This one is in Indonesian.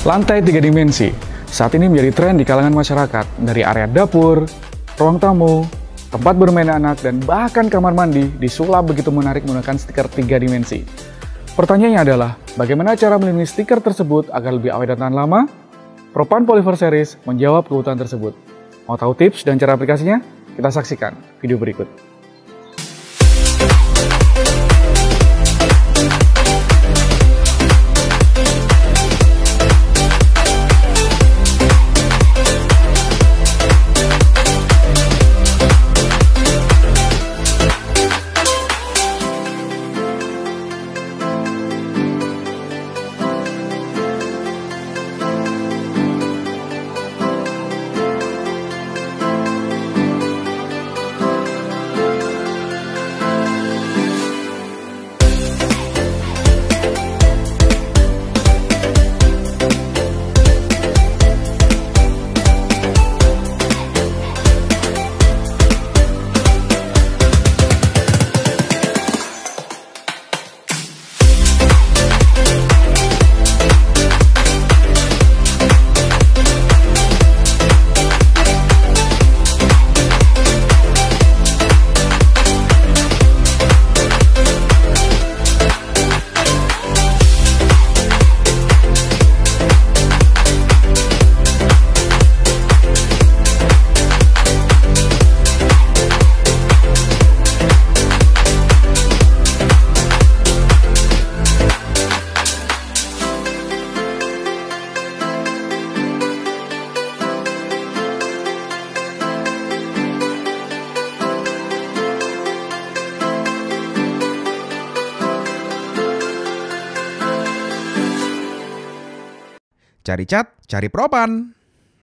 Lantai tiga dimensi saat ini menjadi tren di kalangan masyarakat dari area dapur, ruang tamu, tempat bermain anak, dan bahkan kamar mandi disulap begitu menarik menggunakan stiker tiga dimensi. Pertanyaannya adalah, bagaimana cara melindungi stiker tersebut agar lebih awet dan tahan lama? Propan Polyver Series menjawab kebutuhan tersebut. Mau tahu tips dan cara aplikasinya? Kita saksikan video berikut. Cari cat, cari propan.